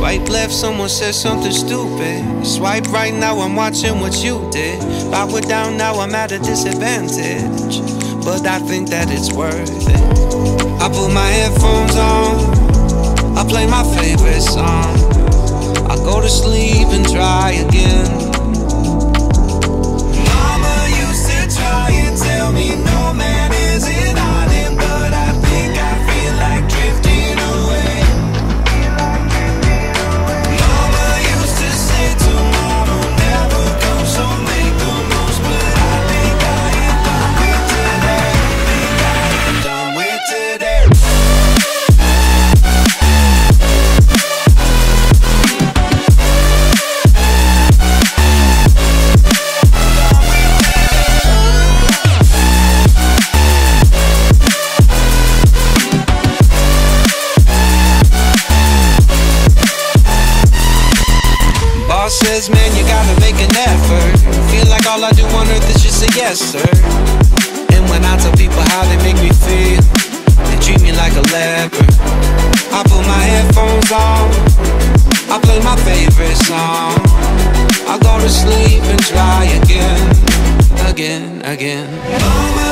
Swipe left, someone said something stupid. Swipe right now, I'm watching what you did. Power down now, I'm at a disadvantage. But I think that it's worth it. I put my headphones on, I play my favorite song. I go to sleep and try again. Says, man, you gotta make an effort. Feel like all I do on earth is just say yes, sir. And when I tell people how they make me feel, they treat me like a leper. I put my headphones on, I play my favorite song. I go to sleep and try again, again, again.